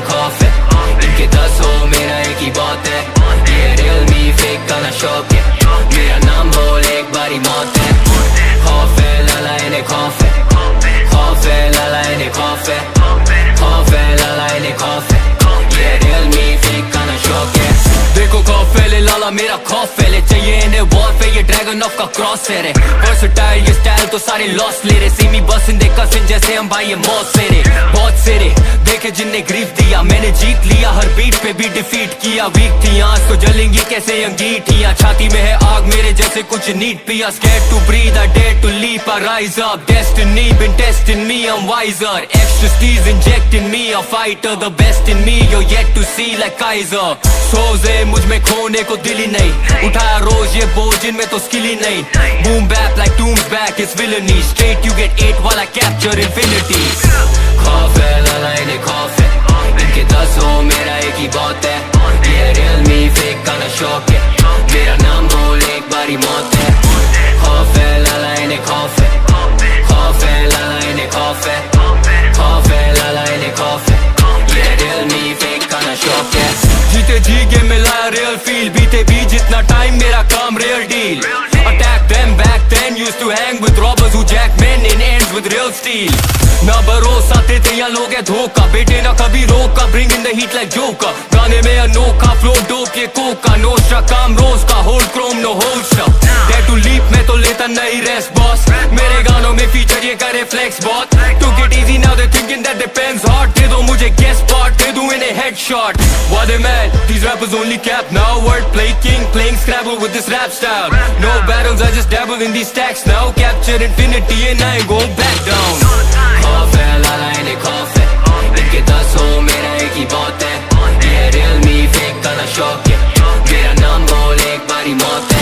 खौफ है दस हो मेरा एक ही बात है मेरा नाम एक बारी मौत है ड्रैगन ऑफ़ का क्रॉस है। रे वर्सटाइल ये स्टाइल तो सारे लॉस ले रहे। सीमी बस इन कसिन जैसे हम भाई ये मौत से बहुत से देखे जिनने ग्रीफ दिया, मैंने जीत लिया। हर बीट पे भी डिफीट किया। वीक थी आज तो जलेंगी कैसे अंगीठियाँ छाती में है आग, मेरे जैसे कुछ नीट पिया। Scared to breathe I dare to leap I rise up destiny been testing me I am wiser extra steez injecting me a fighter the best in me you yet to see like Keyser Soze मुझमें खोने को दिल ही नहीं। उठाया रोज ये बोझ, इनमें तो स्किल ही नहीं boom back like tombs back is villainy straight you get at वाला कैप्चर इंफिनिटी खौफ है लाला इन्हें खौफ है इनके दस हो मेरा एक ही बात है ये रियल मी फेक का ना शौक है मेरा नाम बोल एक बारी मौत है खौफ है लाला इन्हें खौफ है खौफ है लाला इन्हें खौफ है खौफ है लाला इन्हें खौफ है ये रियल मी फेक का ना शौक है जीते जी गेम में रियल फील बीते भी जितना टाइम मेरा काम real deal used to hang with robbers who jack men in ends with real steel ना भरोसा देते या लोग है धोखा। बेटे ना कभी रोका। Bring in the heat like Joker गाने में अनोखा फ्लो डोप ये कोका नोस्ट्रा काम रोज का hold chrome no hold dare to leap में तो लेता नहीं रेस्ट बॉस मेरे गानों में फीचर ये करे flex bot to get easy now they thinking that depends hot दे दो मुझे गेस स्पॉट दे दूँ इन्हें headshot What a man, these rappers only cap now Wordplay king, playing Scrabble with this rap style No battles, I Dabble in these stacks now Capture infinity and I ain't going back down Off है लाला इन्हें खौफ है इनके दस हो मेरा एक ही बहुत है ये रियल मी फेक का ना शौक है मेरा नाम बोल एक बारी मौत है